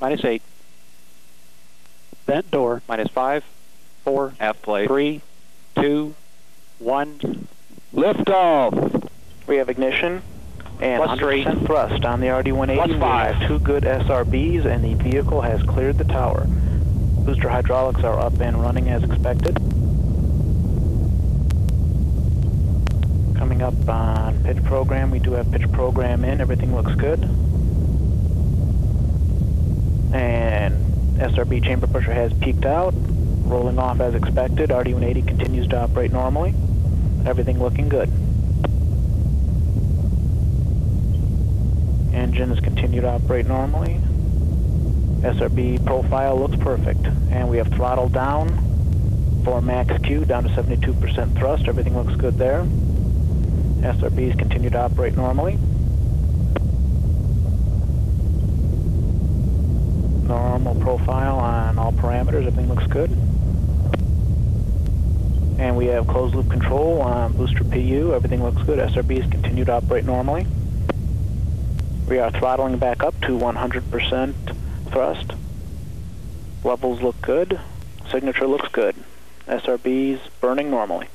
Minus 8. Vent door. Minus 5, 4, Half plate. 3, 2, 1. Liftoff. We have ignition and Plus three. 100% thrust on the RD-180. Five. two good SRBs, and the vehicle has cleared the tower. Booster hydraulics are up and running as expected. Coming up on pitch program, we do have pitch program in. Everything looks good. And SRB chamber pressure has peaked out, rolling off as expected. RD-180 continues to operate normally. Everything looking good. Engine Engines continue to operate normally. SRB profile looks perfect. And we have throttle down for max Q down to 72% thrust. Everything looks good there. SRBs continue to operate normally. Profile on all parameters. Everything looks good. And we have closed loop control on booster PU. Everything looks good. SRBs continue to operate normally. We are throttling back up to 100% thrust. Levels look good. Signature looks good. SRBs burning normally.